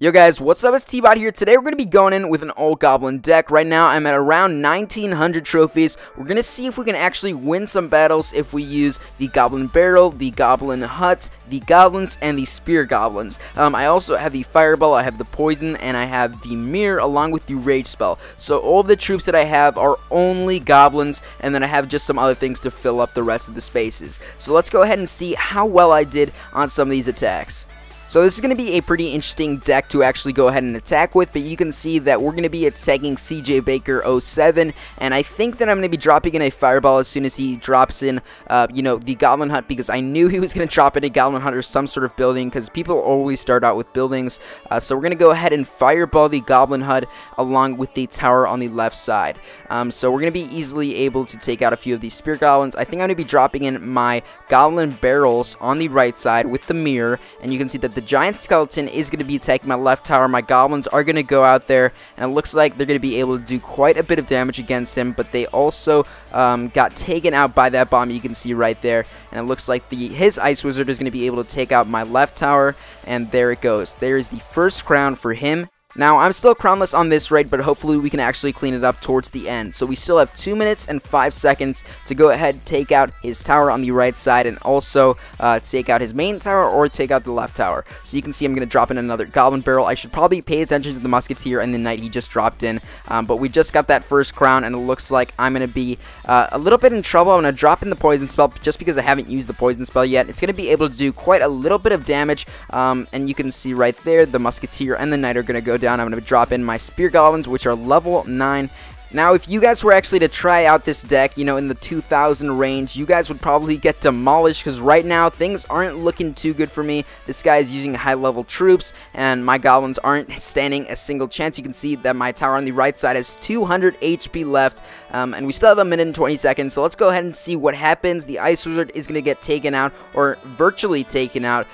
Yo guys, what's up? It's T-Bot here. Today we're going to be going in with an old goblin deck. Right now I'm at around 1900 trophies. We're going to see if we can actually win some battles if we use the goblin barrel, the goblin hut, the goblins, and the spear goblins. Um, I also have the fireball, I have the poison, and I have the mirror along with the rage spell. So all the troops that I have are only goblins, and then I have just some other things to fill up the rest of the spaces. So let's go ahead and see how well I did on some of these attacks. So this is going to be a pretty interesting deck to actually go ahead and attack with, but you can see that we're going to be attacking CJ Baker 07, and I think that I'm going to be dropping in a Fireball as soon as he drops in, uh, you know, the Goblin Hut, because I knew he was going to drop in a Goblin Hut or some sort of building, because people always start out with buildings, uh, so we're going to go ahead and Fireball the Goblin Hut along with the tower on the left side. Um, so we're going to be easily able to take out a few of these Spear Goblins. I think I'm going to be dropping in my Goblin Barrels on the right side with the mirror, and you can see that the giant skeleton is going to be attacking my left tower. My goblins are going to go out there, and it looks like they're going to be able to do quite a bit of damage against him, but they also um, got taken out by that bomb you can see right there, and it looks like the his ice wizard is going to be able to take out my left tower, and there it goes. There is the first crown for him, now, I'm still crownless on this raid, but hopefully we can actually clean it up towards the end. So we still have 2 minutes and 5 seconds to go ahead and take out his tower on the right side and also uh, take out his main tower or take out the left tower. So you can see I'm going to drop in another Goblin Barrel. I should probably pay attention to the Musketeer and the Knight he just dropped in, um, but we just got that first crown and it looks like I'm going to be uh, a little bit in trouble. I'm going to drop in the Poison Spell just because I haven't used the Poison Spell yet. It's going to be able to do quite a little bit of damage, um, and you can see right there the Musketeer and the Knight are going to go down. I'm going to drop in my Spear Goblins, which are level 9. Now, if you guys were actually to try out this deck, you know, in the 2000 range, you guys would probably get demolished because right now, things aren't looking too good for me. This guy is using high-level troops, and my goblins aren't standing a single chance. You can see that my tower on the right side has 200 HP left, um, and we still have a minute and 20 seconds, so let's go ahead and see what happens. The Ice Wizard is going to get taken out, or virtually taken out,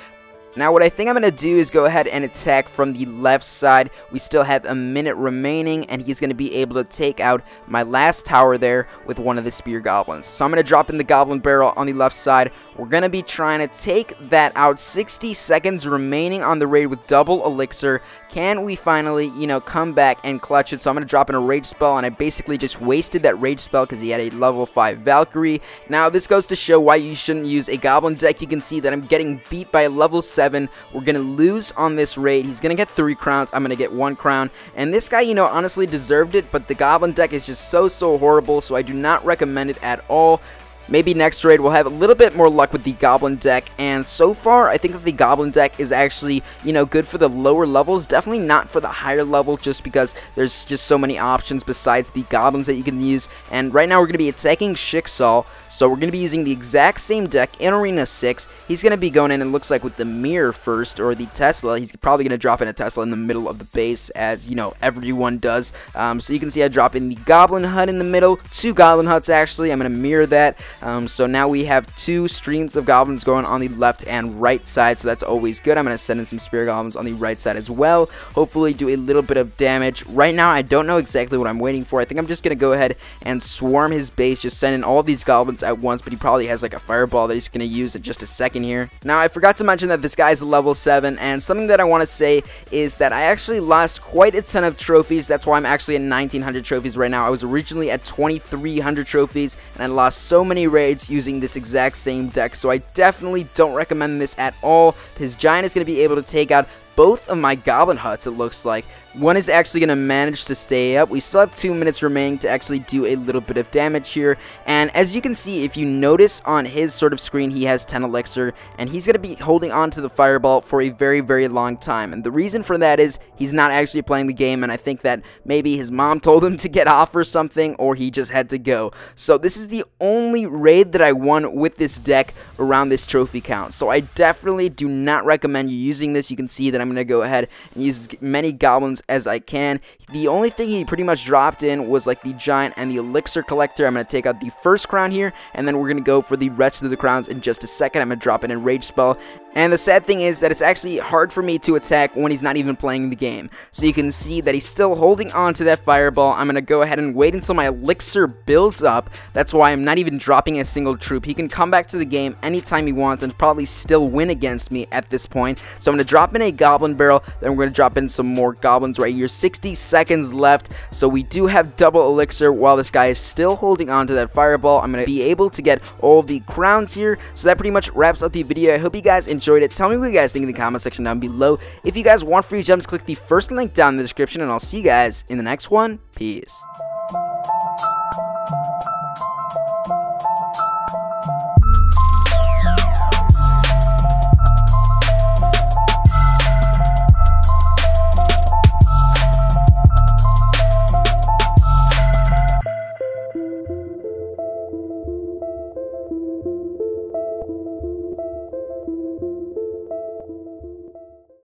now what I think I'm going to do is go ahead and attack from the left side. We still have a minute remaining and he's going to be able to take out my last tower there with one of the spear goblins. So I'm going to drop in the goblin barrel on the left side. We're going to be trying to take that out 60 seconds remaining on the raid with double elixir. Can we finally, you know, come back and clutch it? So I'm going to drop in a rage spell and I basically just wasted that rage spell because he had a level 5 Valkyrie. Now this goes to show why you shouldn't use a goblin deck. You can see that I'm getting beat by a level 7. We're going to lose on this raid. He's going to get 3 crowns. I'm going to get 1 crown. And this guy, you know, honestly deserved it, but the goblin deck is just so, so horrible, so I do not recommend it at all. Maybe next raid we'll have a little bit more luck with the Goblin deck, and so far I think that the Goblin deck is actually, you know, good for the lower levels, definitely not for the higher level just because there's just so many options besides the Goblins that you can use, and right now we're going to be attacking Schicksal, so we're going to be using the exact same deck in Arena 6. He's going to be going in, it looks like, with the Mirror first, or the Tesla. He's probably going to drop in a Tesla in the middle of the base, as, you know, everyone does. Um, so you can see I drop in the Goblin Hut in the middle, two Goblin Huts, actually. I'm going to mirror that. Um, so now we have two streams of goblins going on the left and right side, so that's always good. I'm going to send in some spear goblins on the right side as well. Hopefully do a little bit of damage. Right now, I don't know exactly what I'm waiting for. I think I'm just going to go ahead and swarm his base, just send in all these goblins at once, but he probably has like a fireball that he's going to use in just a second here. Now, I forgot to mention that this guy is level 7, and something that I want to say is that I actually lost quite a ton of trophies. That's why I'm actually at 1900 trophies right now. I was originally at 2300 trophies, and I lost so many raids using this exact same deck, so I definitely don't recommend this at all. His Giant is going to be able to take out both of my Goblin Huts, it looks like. One is actually going to manage to stay up. We still have two minutes remaining to actually do a little bit of damage here. And as you can see, if you notice on his sort of screen, he has 10 elixir. And he's going to be holding on to the fireball for a very, very long time. And the reason for that is he's not actually playing the game. And I think that maybe his mom told him to get off or something. Or he just had to go. So this is the only raid that I won with this deck around this trophy count. So I definitely do not recommend you using this. You can see that I'm going to go ahead and use as many goblins as I can. The only thing he pretty much dropped in was like the giant and the elixir collector. I'm going to take out the first crown here, and then we're going to go for the rest of the crowns in just a second. I'm going to drop in a rage spell, And the sad thing is that it's actually hard for me to attack when he's not even playing the game. So you can see that he's still holding on to that fireball. I'm going to go ahead and wait until my elixir builds up. That's why I'm not even dropping a single troop. He can come back to the game anytime he wants and probably still win against me at this point. So I'm going to drop in a goblin barrel. Then we're going to drop in some more goblins right here. 60 seconds left. So we do have double elixir while this guy is still holding on to that fireball. I'm going to be able to get all the crowns here. So that pretty much wraps up the video. I hope you guys enjoyed it. Tell me what you guys think in the comment section down below. If you guys want free gems, click the first link down in the description, and I'll see you guys in the next one. Peace.